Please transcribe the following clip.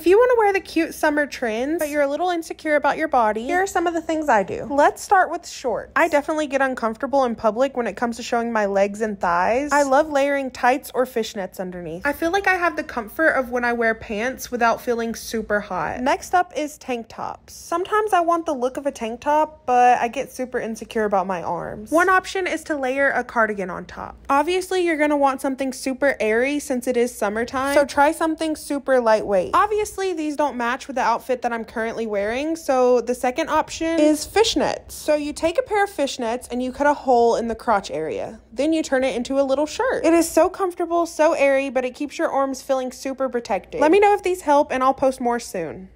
If you want to wear the cute summer trends, but you're a little insecure about your body, here are some of the things I do. Let's start with shorts. I definitely get uncomfortable in public when it comes to showing my legs and thighs. I love layering tights or fishnets underneath. I feel like I have the comfort of when I wear pants without feeling super hot. Next up is tank tops. Sometimes I want the look of a tank top, but I get super insecure about my arms. One option is to layer a cardigan on top. Obviously, you're gonna want something super airy since it is summertime, so try something super lightweight. Obviously, Obviously, these don't match with the outfit that I'm currently wearing, so the second option is fishnets. So you take a pair of fishnets and you cut a hole in the crotch area. Then you turn it into a little shirt. It is so comfortable, so airy, but it keeps your arms feeling super protected. Let me know if these help and I'll post more soon.